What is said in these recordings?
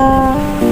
Oh.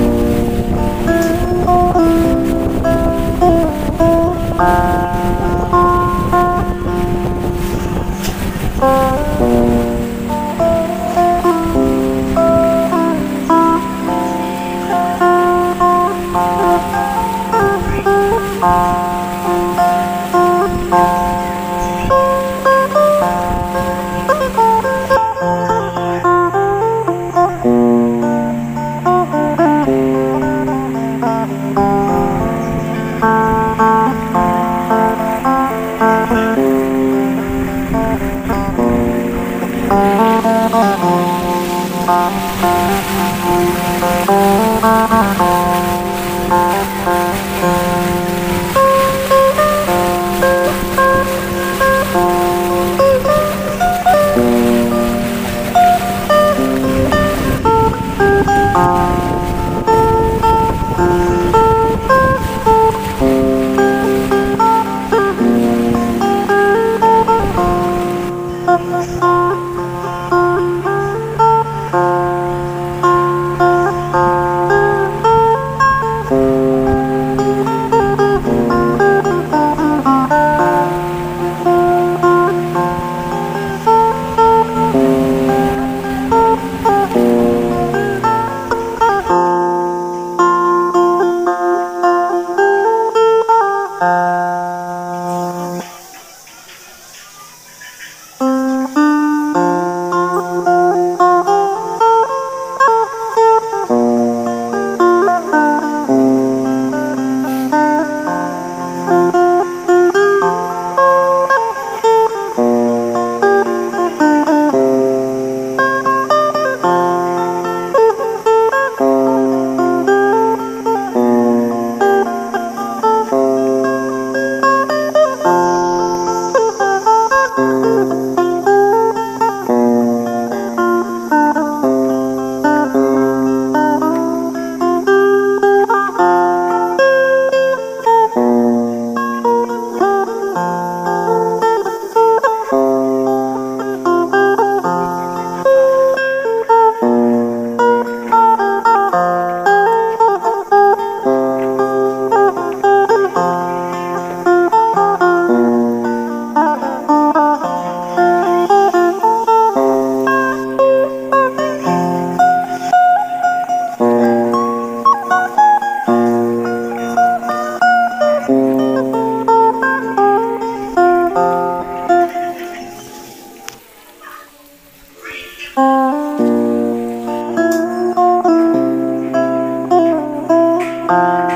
Bye.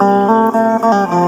Música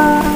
Bye.